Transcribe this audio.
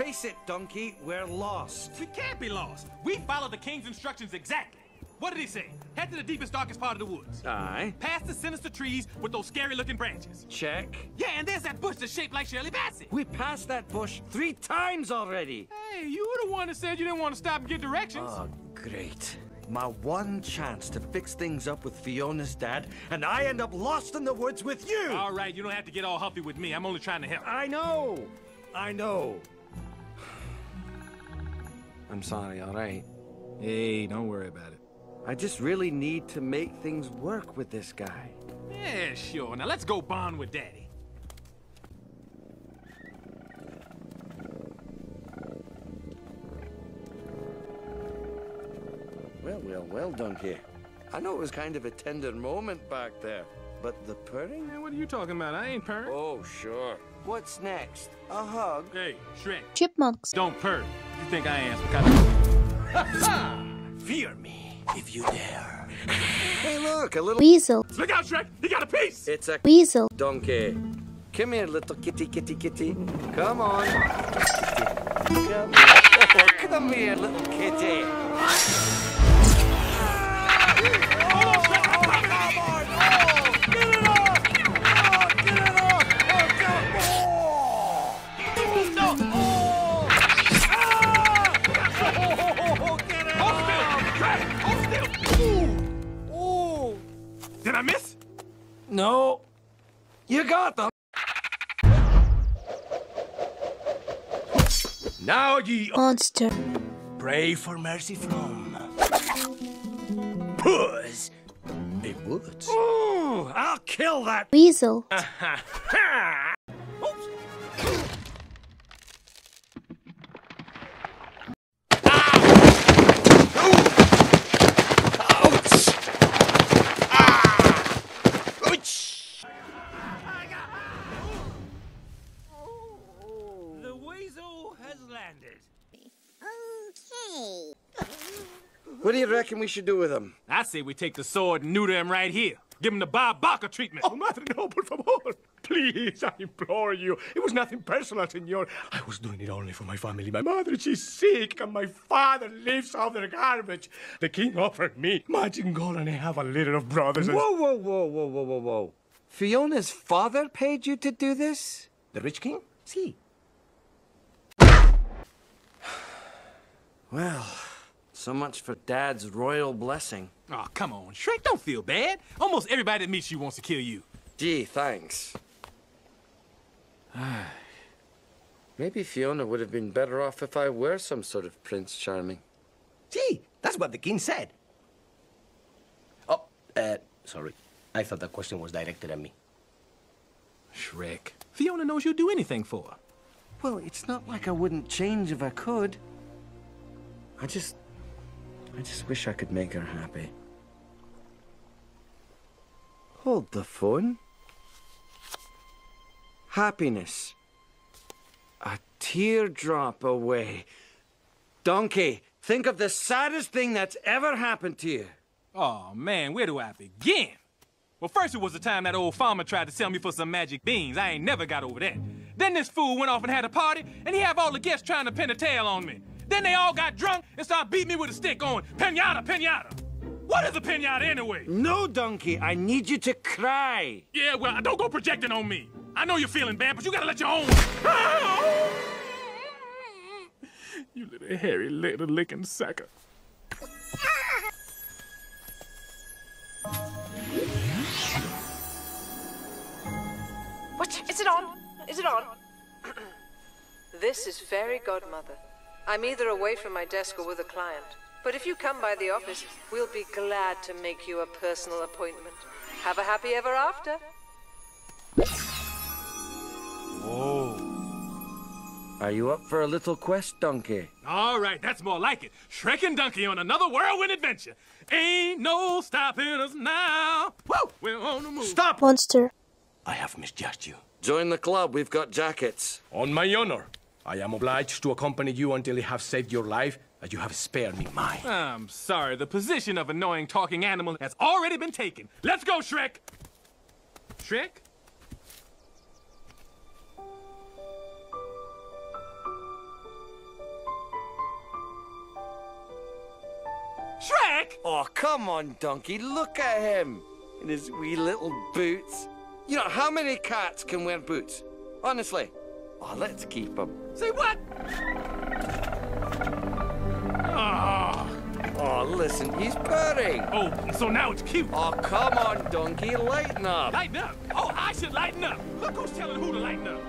Face it, Donkey, we're lost. We can't be lost. We follow the king's instructions exactly. What did he say? Head to the deepest, darkest part of the woods. Aye. Past the sinister trees with those scary-looking branches. Check. Yeah, and there's that bush that's shaped like Shirley Bassey. We passed that bush three times already. Hey, you were the one that said you didn't want to stop and get directions. Oh, great. My one chance to fix things up with Fiona's dad, and I end up lost in the woods with you! All right, you don't have to get all huffy with me. I'm only trying to help. I know! I know. I'm sorry, all right? Hey, don't worry about it. I just really need to make things work with this guy. Yeah, sure. Now let's go bond with Daddy. Well, well, well, Donkey. I know it was kind of a tender moment back there, but the purring? Man, what are you talking about? I ain't purring. Oh, sure. What's next? A hug? Hey, Shrek, Chipmunks. don't purr. You think I am some kind of... Fear me if you dare. hey, look, a little. Weasel. Look out, Shrek! He got a piece! It's a Weasel. donkey. Come here, little kitty, kitty, kitty. Come on. Come. Come here, little kitty. I miss? No. You got them. Now ye Monster. pray for mercy from Puss in Boots. Ooh, I'll kill that. Weasel. What do you reckon we should do with them? I say we take the sword and neuter him right here. Give him the Bob Barker treatment. Oh, Madre, no, por favor. Please, I implore you. It was nothing personal, senor. I was doing it only for my family. My mother, she's sick, and my father lives off their garbage. The king offered me magic gold, and I have a litter of brothers. and- Whoa, whoa, whoa, whoa, whoa, whoa, whoa. Fiona's father paid you to do this? The rich king? See. Well, so much for Dad's royal blessing. Oh, come on, Shrek, don't feel bad. Almost everybody that meets you wants to kill you. Gee, thanks. Maybe Fiona would have been better off if I were some sort of Prince Charming. Gee, that's what the king said. Oh, uh, sorry. I thought that question was directed at me. Shrek, Fiona knows you'd do anything for her. Well, it's not like I wouldn't change if I could. I just. I just wish I could make her happy. Hold the phone. Happiness. A teardrop away. Donkey, think of the saddest thing that's ever happened to you. Oh, man, where do I begin? Well, first it was the time that old farmer tried to sell me for some magic beans. I ain't never got over that. Then this fool went off and had a party, and he have all the guests trying to pin a tail on me. Then they all got drunk and started beating me with a stick on pinata, pinata. What is a pinata anyway? No, Donkey, I need you to cry. Yeah, well, don't go projecting on me. I know you're feeling bad, but you gotta let your own. you little hairy little licking sucker. What? Is it on? Is it on? this is Fairy Godmother. I'm either away from my desk or with a client. But if you come by the office, we'll be glad to make you a personal appointment. Have a happy ever after. Are you up for a little quest, Donkey? All right, that's more like it. Shrek and Donkey on another whirlwind adventure. Ain't no stopping us now. Woo! We're on the move. Stop! Monster. I have misjudged you. Join the club, we've got jackets. On my honor, I am obliged to accompany you until you have saved your life, as you have spared me mine. I'm sorry. The position of annoying talking animal has already been taken. Let's go, Shrek! Shrek? Shrek! Oh, come on, donkey. Look at him in his wee little boots. You know, how many cats can wear boots? Honestly. Oh, let's keep him. Say what? Oh, Oh, listen, he's purring. oh, so now it's cute. Oh, come on, Donkey, lighten up. Lighten up. Oh, I should lighten up. Look who's telling who to lighten up.